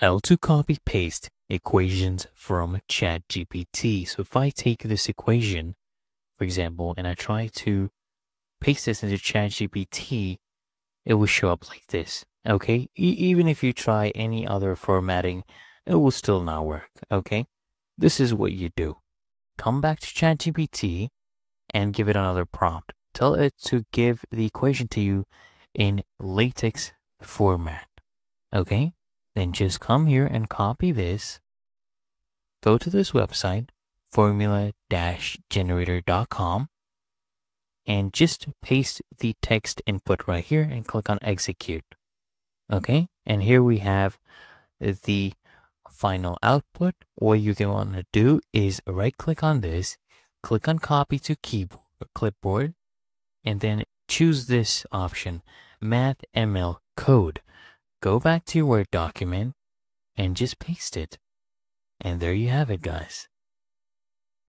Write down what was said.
how to copy paste equations from ChatGPT. So if I take this equation, for example, and I try to paste this into ChatGPT, it will show up like this. Okay, e even if you try any other formatting, it will still not work. Okay, this is what you do. Come back to ChatGPT and give it another prompt. Tell it to give the equation to you in LaTeX format. Okay, then just come here and copy this. Go to this website, formula-generator.com, and just paste the text input right here and click on execute. Okay, and here we have the final output. What you can want to do is right click on this, click on copy to keyboard clipboard, and then choose this option, Math ML code. Go back to your Word document and just paste it. And there you have it, guys.